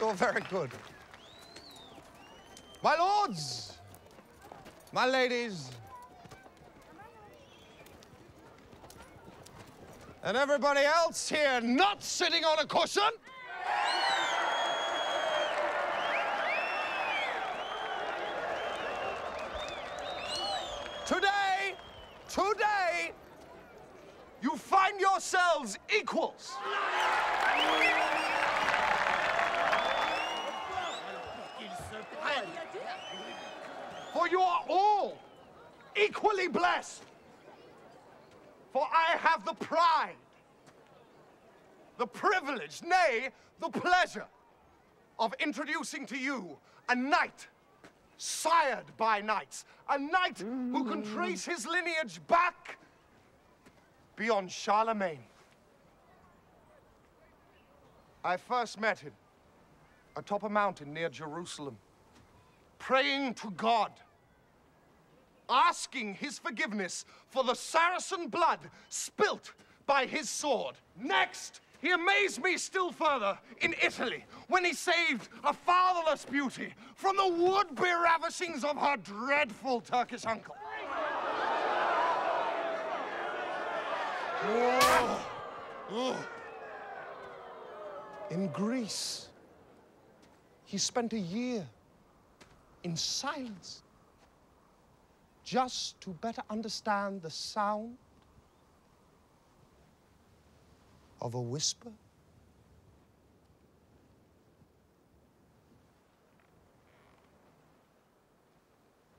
You're very good. My lords, my ladies, and everybody else here not sitting on a cushion. Today, today, you find yourselves equals. For you are all equally blessed. For I have the pride, the privilege, nay, the pleasure of introducing to you a knight sired by knights, a knight who can mm. trace his lineage back beyond Charlemagne. I first met him atop a mountain near Jerusalem, praying to God, asking his forgiveness for the Saracen blood spilt by his sword. Next, he amazed me still further in Italy when he saved a fatherless beauty from the would-be ravishings of her dreadful Turkish uncle. Oh. Oh. In Greece, he spent a year in silence just to better understand the sound of a whisper.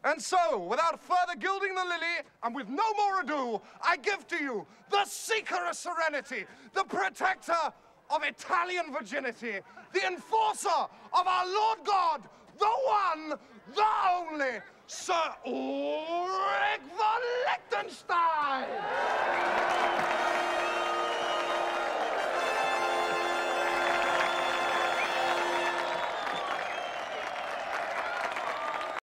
And so, without further gilding the lily, and with no more ado, I give to you the seeker of serenity, the protector of Italian virginity, the enforcer of our Lord God, the one, the only, Sir Ulrich von Liechtenstein!